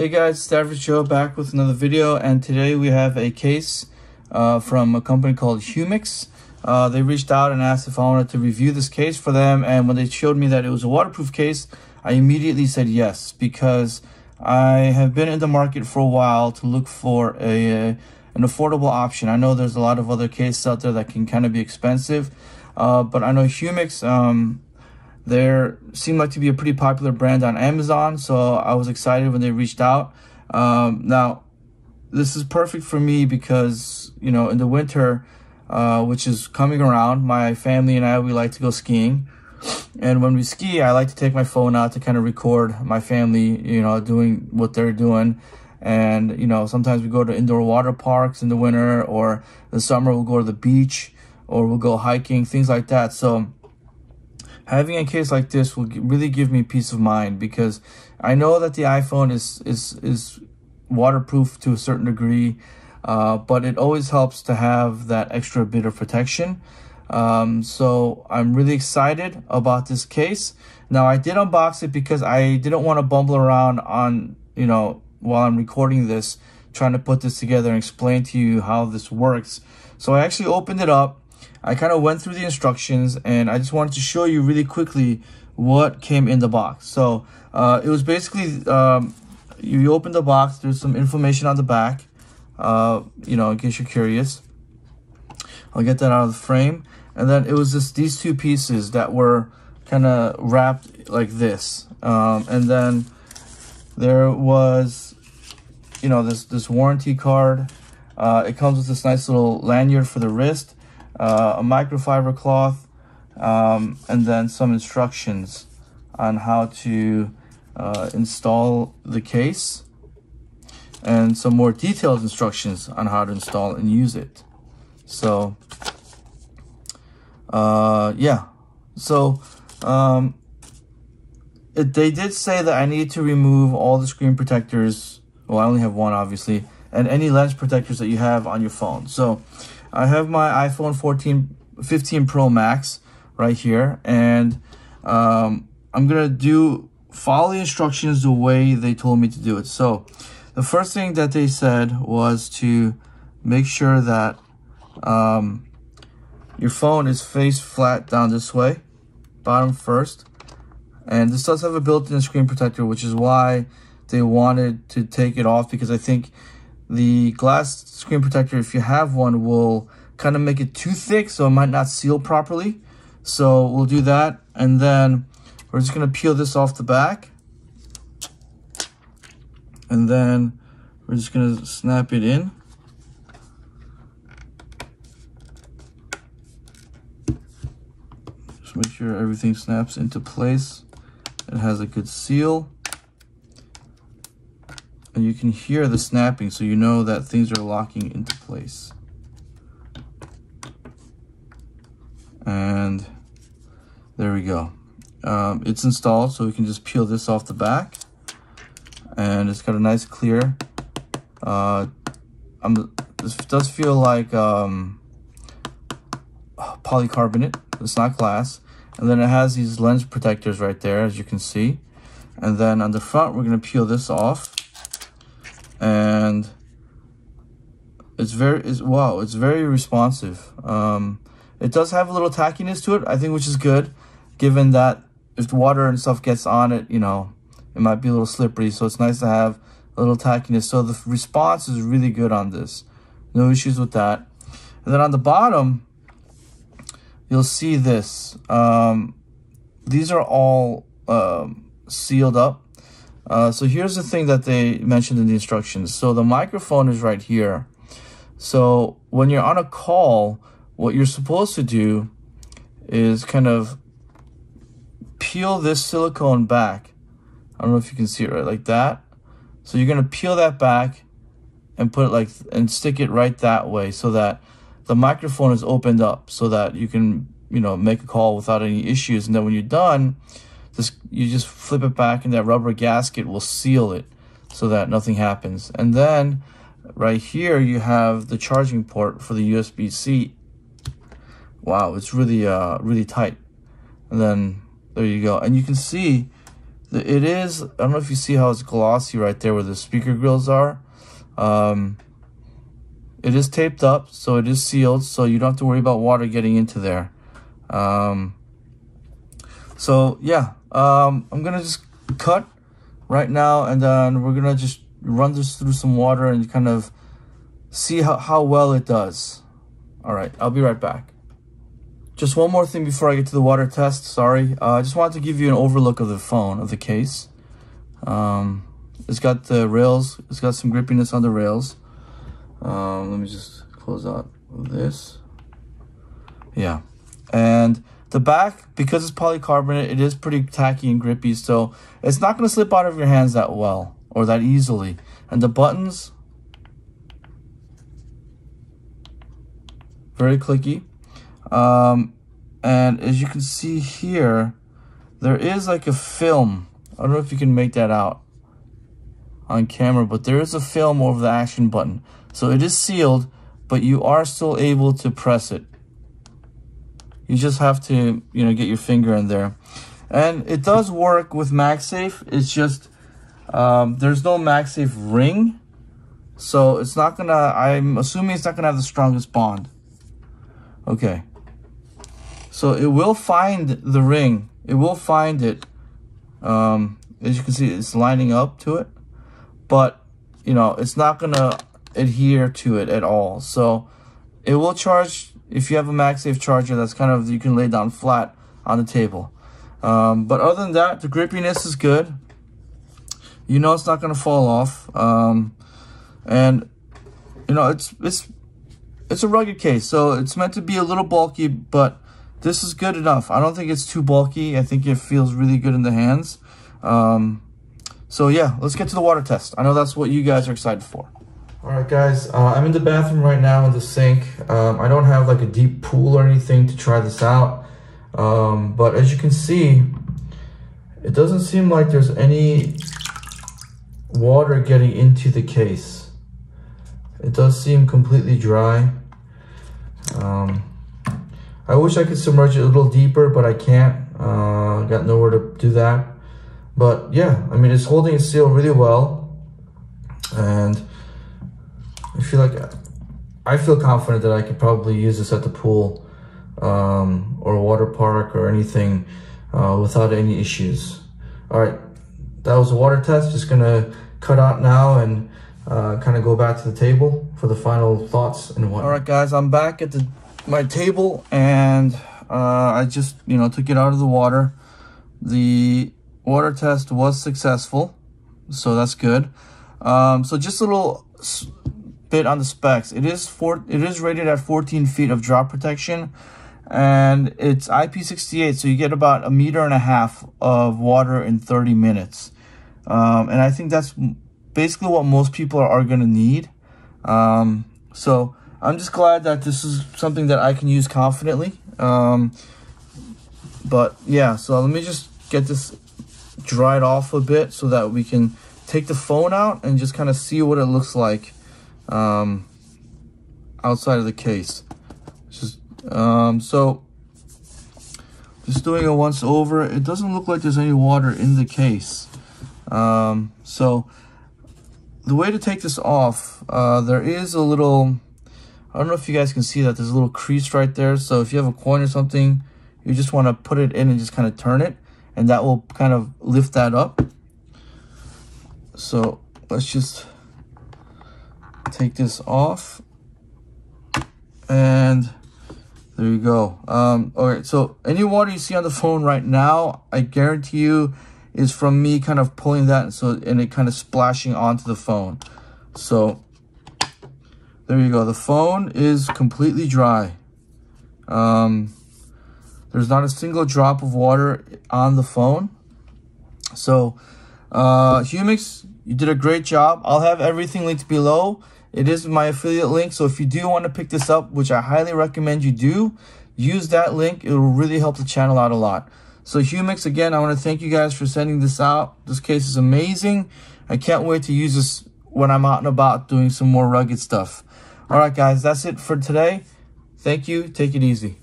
Hey guys, it's Stafford Joe back with another video and today we have a case uh, from a company called Humixx. Uh, they reached out and asked if I wanted to review this case for them and when they showed me that it was a waterproof case, I immediately said yes because I have been in the market for a while to look for a, a an affordable option. I know there's a lot of other cases out there that can kind of be expensive, uh, but I know Humixx um, they seem like to be a pretty popular brand on Amazon, so I was excited when they reached out. Um, now, this is perfect for me because, you know, in the winter, uh, which is coming around, my family and I, we like to go skiing. And when we ski, I like to take my phone out to kind of record my family, you know, doing what they're doing. And, you know, sometimes we go to indoor water parks in the winter or the summer, we'll go to the beach or we'll go hiking, things like that. So, having a case like this will really give me peace of mind because I know that the iPhone is is is waterproof to a certain degree, uh, but it always helps to have that extra bit of protection. Um, so I'm really excited about this case. Now I did unbox it because I didn't want to bumble around on you know while I'm recording this, trying to put this together and explain to you how this works. So I actually opened it up I kind of went through the instructions and I just wanted to show you really quickly what came in the box. So uh, it was basically, um, you open the box, there's some information on the back, uh, you know, in case you're curious. I'll get that out of the frame. And then it was just these two pieces that were kind of wrapped like this. Um, and then there was, you know, this, this warranty card. Uh, it comes with this nice little lanyard for the wrist uh, a microfiber cloth, um, and then some instructions on how to uh, install the case and some more detailed instructions on how to install and use it. So, uh, yeah. So, um, it, they did say that I need to remove all the screen protectors. Well, I only have one, obviously, and any lens protectors that you have on your phone. So, I have my iPhone 14, 15 Pro Max right here, and um, I'm gonna do follow the instructions the way they told me to do it. So the first thing that they said was to make sure that um, your phone is face flat down this way, bottom first. And this does have a built-in screen protector, which is why they wanted to take it off because I think the glass screen protector, if you have one, will kind of make it too thick so it might not seal properly. So we'll do that. And then we're just going to peel this off the back. And then we're just going to snap it in. Just make sure everything snaps into place. It has a good seal and you can hear the snapping so you know that things are locking into place. And there we go. Um, it's installed so we can just peel this off the back and it's got a nice clear uh, I'm, this does feel like um, polycarbonate it's not glass and then it has these lens protectors right there as you can see and then on the front we're going to peel this off and it's very it's wow it's very responsive. Um it does have a little tackiness to it i think which is good given that if the water and stuff gets on it you know it might be a little slippery. So it's nice to have a little tackiness. So the response is really good on this. No issues with that. And then on the bottom you'll see this. Um these are all um, sealed up uh, so here's the thing that they mentioned in the instructions. So the microphone is right here. So when you're on a call, what you're supposed to do is kind of peel this silicone back. I don't know if you can see it right like that. So you're going to peel that back and put it like, and stick it right that way so that the microphone is opened up so that you can, you know, make a call without any issues. And then when you're done, this you just flip it back and that rubber gasket will seal it so that nothing happens. And then right here you have the charging port for the USB-C. Wow, it's really uh really tight. And then there you go. And you can see it is, I don't know if you see how it's glossy right there where the speaker grills are. Um, it is taped up, so it is sealed, so you don't have to worry about water getting into there. Um, so yeah, um, I'm gonna just cut right now, and then we're gonna just run this through some water and kind of see how, how well it does. All right, I'll be right back. Just one more thing before I get to the water test, sorry. Uh, I just wanted to give you an overlook of the phone, of the case. Um, it's got the rails, it's got some grippiness on the rails. Um, let me just close out this. Yeah, and the back, because it's polycarbonate, it is pretty tacky and grippy, so it's not going to slip out of your hands that well or that easily. And the buttons, very clicky. Um, and as you can see here, there is like a film. I don't know if you can make that out on camera, but there is a film over the action button. So it is sealed, but you are still able to press it. You just have to, you know, get your finger in there. And it does work with MagSafe. It's just, um, there's no MagSafe ring. So it's not gonna, I'm assuming it's not gonna have the strongest bond. Okay. So it will find the ring. It will find it. Um, as you can see, it's lining up to it. But, you know, it's not gonna adhere to it at all. So it will charge if you have a MagSafe charger that's kind of, you can lay down flat on the table. Um, but other than that, the grippiness is good. You know it's not going to fall off. Um, and, you know, it's, it's, it's a rugged case. So it's meant to be a little bulky, but this is good enough. I don't think it's too bulky. I think it feels really good in the hands. Um, so yeah, let's get to the water test. I know that's what you guys are excited for. All right, guys, uh, I'm in the bathroom right now in the sink. Um, I don't have like a deep pool or anything to try this out. Um, but as you can see, it doesn't seem like there's any water getting into the case. It does seem completely dry. Um, I wish I could submerge it a little deeper, but I can't. Uh, got nowhere to do that. But yeah, I mean, it's holding its seal really well. And I feel like I feel confident that I could probably use this at the pool um, or water park or anything uh, without any issues. All right, that was a water test. Just gonna cut out now and uh, kind of go back to the table for the final thoughts and what. All right, guys, I'm back at the my table and uh, I just you know took it out of the water. The water test was successful, so that's good. Um, so just a little bit on the specs. It is four. It is rated at 14 feet of drop protection, and it's IP68, so you get about a meter and a half of water in 30 minutes. Um, and I think that's basically what most people are, are going to need. Um, so I'm just glad that this is something that I can use confidently. Um, but yeah, so let me just get this dried off a bit so that we can take the phone out and just kind of see what it looks like um, outside of the case. Just um, so just doing it once over. It doesn't look like there's any water in the case. Um, so the way to take this off, uh, there is a little. I don't know if you guys can see that. There's a little crease right there. So if you have a coin or something, you just want to put it in and just kind of turn it. And that will kind of lift that up. So let's just take this off. And there you go. Um all right so any water you see on the phone right now i guarantee you is from me kind of pulling that so and it kind of splashing onto the phone. So there you go. The phone is completely dry. Um there's not a single drop of water on the phone. So uh humixx you did a great job. I'll have everything linked below it is my affiliate link. So if you do want to pick this up, which I highly recommend you do, use that link. It will really help the channel out a lot. So Humixx, again, I want to thank you guys for sending this out. This case is amazing. I can't wait to use this when I'm out and about doing some more rugged stuff. All right, guys, that's it for today. Thank you. Take it easy.